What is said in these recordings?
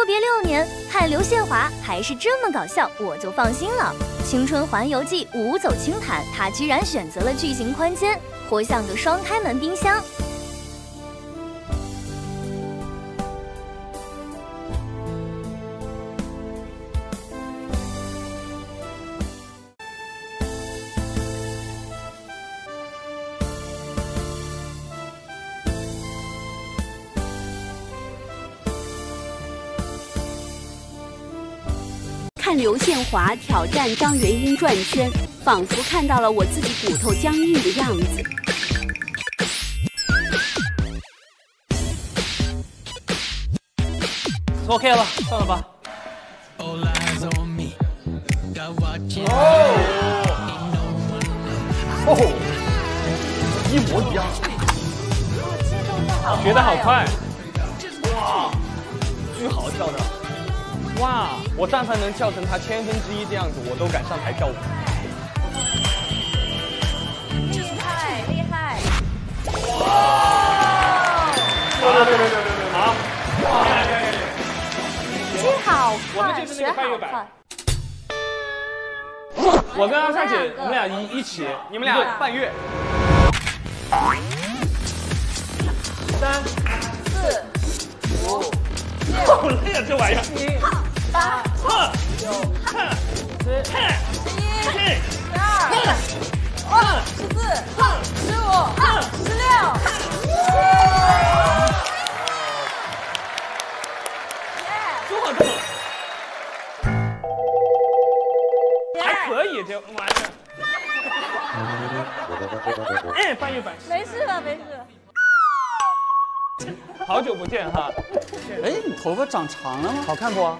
阔别六年，看刘宪华还是这么搞笑，我就放心了。青春环游记五走青毯，他居然选择了巨型宽肩，活像个双开门冰箱。看刘宪华挑战张元英转圈，仿佛看到了我自己骨头僵硬的样子。OK 了，算了吧。哦，哦一模一样。学的好快，哇，巨好跳的。哇！我但凡能跳成他千分之一这样子，我都敢上台跳舞。厉害厉害！对对对对对对，好，接好我们快，就是那个半月板。我跟阿尚姐，我们俩一一起，你们俩半月。三四五好累啊，这玩意儿。八九十十一十二二十四十五十六。多好多好。还可以，这玩意儿。哎，半月板，没事了，没事了。好久不见哈，哎，你头发长长了吗？好看不？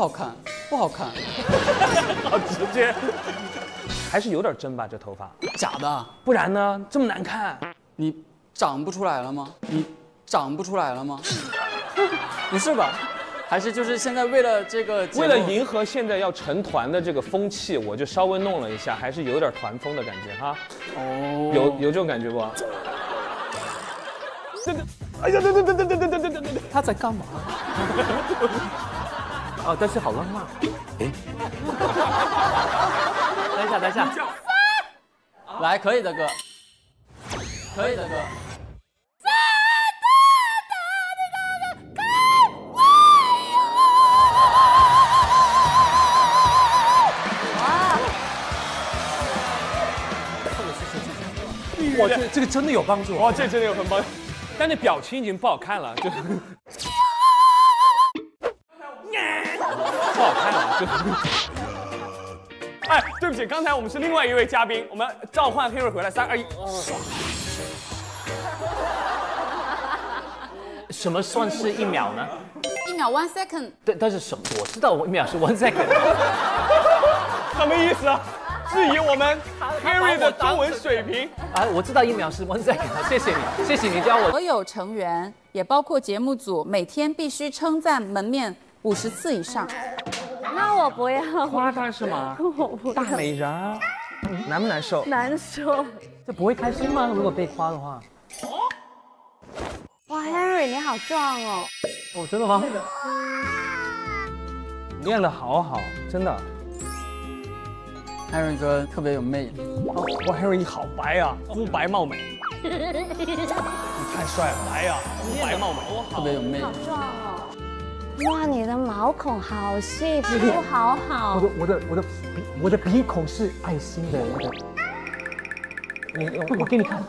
不好看，不好看，好直接，还是有点真吧，这头发，假的。不然呢，这么难看。你长不出来了吗？你长不出来了吗？不是吧？还是就是现在为了这个为了迎合现在要成团的这个风气，我就稍微弄了一下，还是有点团风的感觉哈。哦，有有这种感觉不？对对，哎呀，对对对对对对对对对对。他在干嘛？哦，但是好浪漫。哎，等一下，等一下，来，可以的哥，可以的哥。哇，这这个真的有帮助。哇，这真的有很棒，但那表情已经不好看了，就不好看了，就。哎，对不起，刚才我们是另外一位嘉宾，我们召唤 Harry 回来，三二一。什么算是一秒呢？一秒 one second，但但是什么？我知道我一秒是 one second。什么意思啊？质疑我们 Harry 的中文水平？哎，我知道一秒是 one second，谢谢你，谢谢你教我。所有成员，也包括节目组，每天必须称赞门面五十次以上。那我不要，夸他是吗？大美人儿，难不难受？难受。这不会开心吗？如果被夸的话。哇，Henry 你好壮哦！哦，真的吗？练得好好，真的。Henry 哥特别有魅力，哦哇，Henry 你好白啊，肤白貌美。你太帅了，白呀、肤白貌美。特别有魅力。壮哦！哇，你的毛孔好细，皮肤好好我。的我的我的鼻我的鼻孔是爱心的那个，你我我给你看，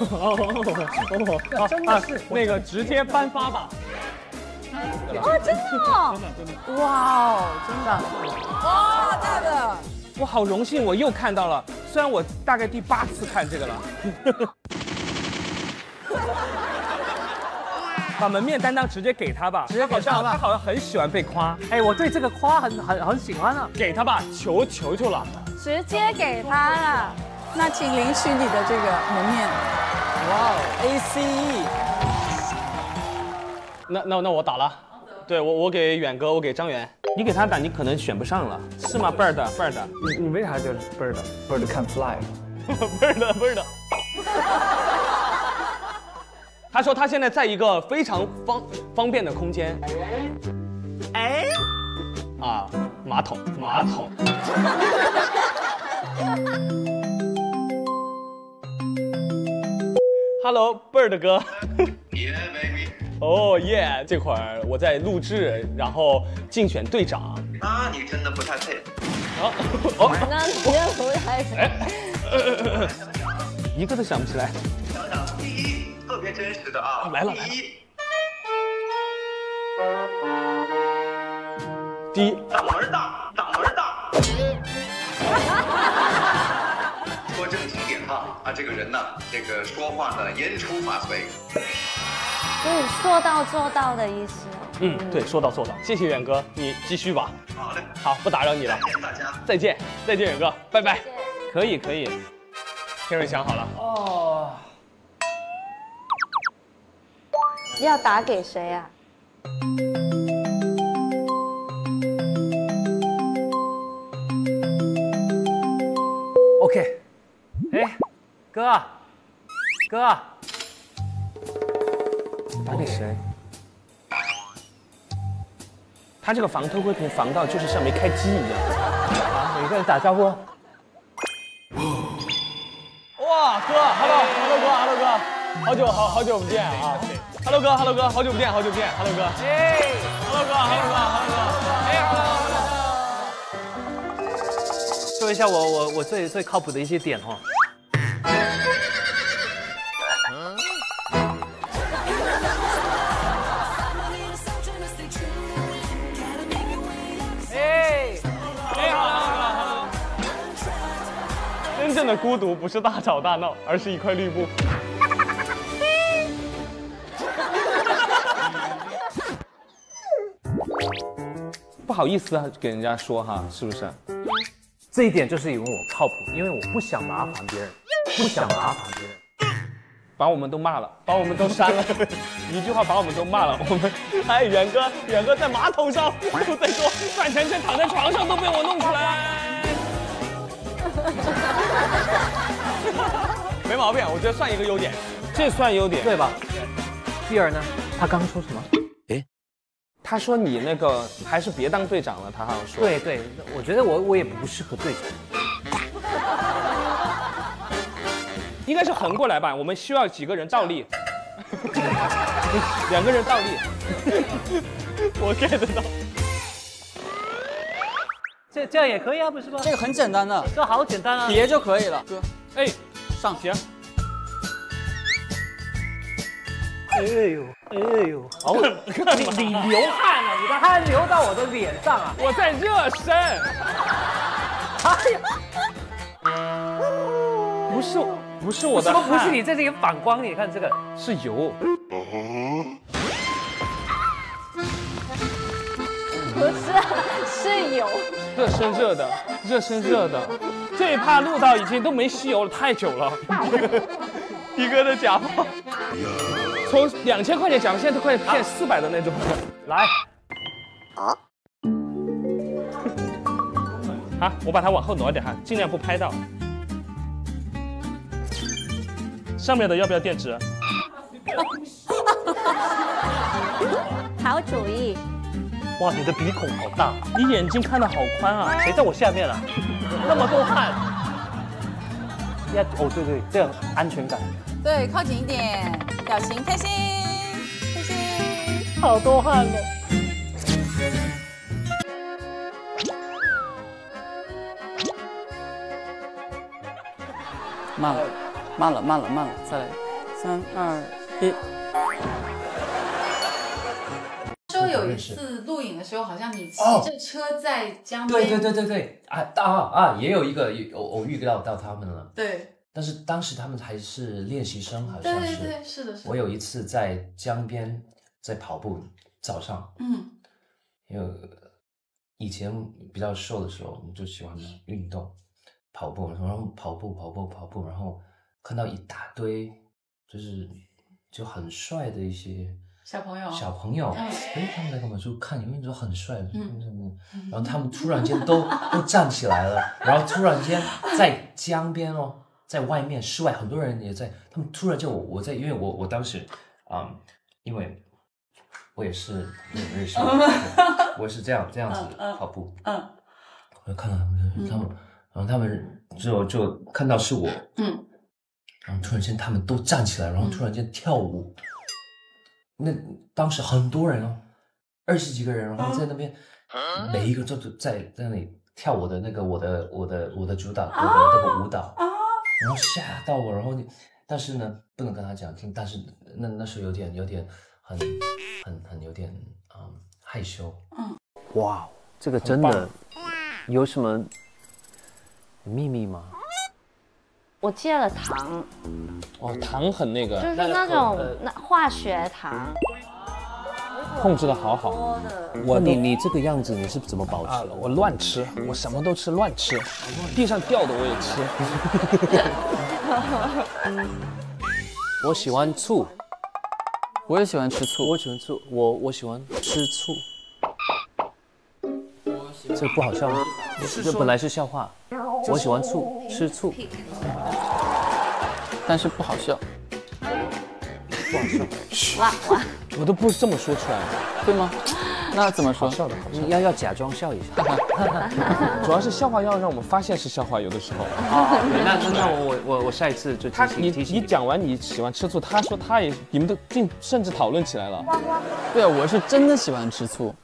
哦，真的是那个直接颁发吧。哦，真的哦！真的真的哇哦，真的，哇，大的，我好荣幸，我又看到了。虽然我大概第八次看这个了。把门面担当直接给他吧，直接给好像他吧他好像很喜欢被夸，哎，我对这个夸很很很喜欢啊。给他吧，求求求了。直接给他了。那请领取你的这个门面。哇哦，ACE，那那那我打了，对我我给远哥，我给张远，你给他打，你可能选不上了，是吗？Bird Bird 你你为啥叫 bird bird can fly？Bird Bird，他说他现在在一个非常方方便的空间。哎，啊，马桶，马桶。Hello，Bird 哥。哦耶！这会儿我在录制，然后竞选队长。那你真的不太配。哦哦，那你真不太配。一个都想不起来。真实的啊，来了来了第一，第一，嗓门大，嗓门大。说正经点哈，啊，这个人呢，这个说话呢，言出法随。就是说到做到的意思哦。嗯，对，说到做到。谢谢远哥，你继续吧。好嘞，好，不打扰你了再，见大家。再见，再见，远哥，拜拜。可以可以，天瑞想好了。哦，要打给谁啊？OK，哎，哥，哥，打给谁？他这个防偷窥屏防到就是像没开机一样。啊，每个人打招呼。哇，哥，Hello，Hello 哥，Hello 哥，好久好好久不见啊！Hello 哥，Hello 哥，好久不见，好久不见，Hello 哥。哎，Hello 哥，Hello 哥，Hello 哥。哎，hello hello。说一下我我我最最靠谱的一些点哦。哎，哎，好了好。真正的孤独不是大吵大闹，而是一块绿布。好意思啊，给人家说哈，是不是？这一点就是因为我靠谱，因为我不想麻烦别人，不想麻烦别人。把我们都骂了，把我们都删了，一句话把我们都骂了。我们，哎，远哥，远哥在马桶上都在说，范丞丞躺在床上都被我弄出来。没毛病，我觉得算一个优点，这算优点。对吧？第二呢，他刚说什么？他说你那个还是别当队长了，他好像说。对对，我觉得我我也不适合队长。应该是横过来吧，我们需要几个人倒立，两个人倒立，我 get 到。这这样也可以啊，不是吗？这个很简单的，这好简单啊。叠就可以了。哥，哎，上行，哎呦，哎呦，好，你你流汗了，你的汗流到我的脸上啊！我在热身，哎呀，不是不是我的什么不是汗你？这是一个反光，你看这个。是油。不是，是油。热身热的，热身热的，这一趴录到已经都没吸油了，太久了。皮哥 的假发，从两千块钱假发，现在都快骗四百的那种。来，好，我把它往后挪一点哈，尽量不拍到。上面的要不要垫纸？好主意。哇，你的鼻孔好大，你眼睛看的好宽啊！谁在我下面啊？那么多汗。要哦，对对，这样安全感。对，靠紧一点，表情开心，开心。好多汗哦。慢了，慢了，慢了，慢了，再来，三二一。说有一次录影的时候，好像你骑着车在江对边，对对对对啊啊啊！也有一个偶偶遇到到他们了，对但是当时他们还是练习生，好像是。对对对，是的，是的。我有一次在江边在跑步，早上，嗯因为以前比较瘦的时候，我就喜欢运动，跑步，然后跑步跑步跑步，然后看到一大堆就是就很帅的一些小朋友小朋友，嗯哎，他们在干嘛？就看你们说很帅，嗯嗯，然后他们突然间都都站起来了，然后突然间在江边哦，在外面室外很多人也在，他们突然间我我在，因为我我当时啊、因为我也是那种日式，我也是这样这样子跑步，嗯。我就看到他们，他们，然后他们就就看到是我，嗯，然后突然间他们都站起来，然后突然间跳舞。那当时很多人哦，二十几个人，然后在那边，每一个都都在在那里跳我的那个我的我的我的主导我的那个舞蹈，然后吓到我，然后你，但是呢不能跟他讲听，但是那那时候有点有点很很很有点嗯害羞，哇，这个真的有什么秘密吗？我戒了糖，哦，糖很那个，就是那种那化学糖。控制的好好。我你你这个样子你是怎么保持啊的？，我乱吃，我什么都吃，乱吃，地上掉的我也吃。我喜欢醋，我也喜欢吃醋。我喜欢醋，我我喜欢吃醋。这不好笑吗？这本来是笑话。我喜欢醋，吃醋。但是不好笑，哇哇！我都不这么说出来，对吗？那怎么说？笑的好笑。你要要假装笑一下。主要是笑话要让我们发现是笑话，有的时候。那那那我我我我下一次就提他你提醒你讲完你喜欢吃醋，他说他也，你们都竟甚至讨论起来了。对啊，我是真的喜欢吃醋，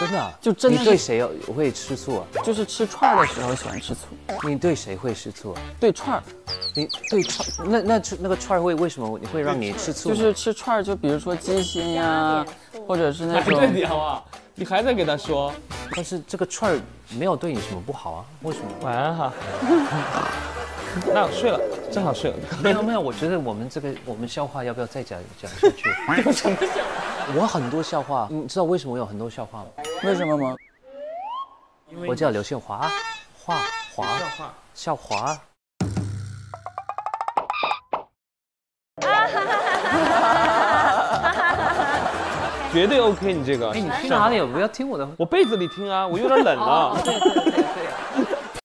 真的啊就真的你对谁会吃醋啊？就是吃串的时候喜欢吃醋。你对谁会吃醋啊？对串儿，你对串那那那个串儿会为什么你会让你吃醋？就是吃串儿，就比如说鸡心呀，或者是那种。对你好不好？你还在给他说但是这个串儿没有对你什么不好啊？为什么？晚安哈？那我睡了，正好睡了。没有没有，我觉得我们这个 我们笑话要不要再讲讲下去？有什么笑话？我很多笑话，你知道为什么我有很多笑话吗？为什么吗？我叫刘宪华，华华笑华。绝对 OK，你这个。哎，你去哪里？不要听我的。我被子里听啊，我有点冷了。对对。